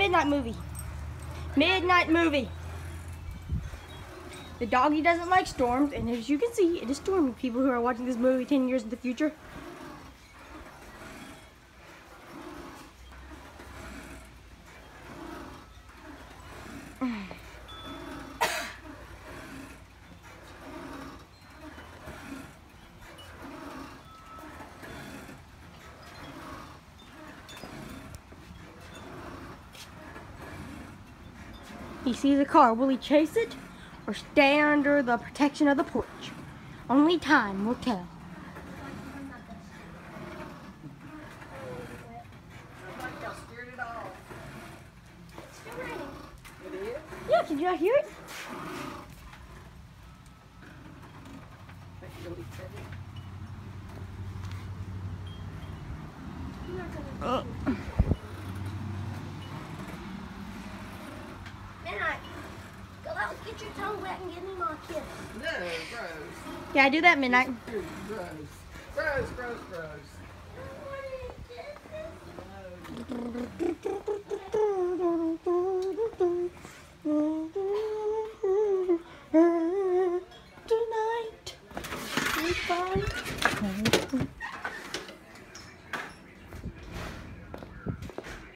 midnight movie. Midnight movie. The doggy doesn't like storms, and as you can see, it is storming. People who are watching this movie 10 years in the future. He sees a car. Will he chase it or stay under the protection of the porch? Only time will tell. Yeah, did you hear it? Uh. Midnight. Go out and get your tongue wet and give me my kiss. No, gross. Yeah, I do that midnight. Gross. Gross, gross, gross. Tonight, we find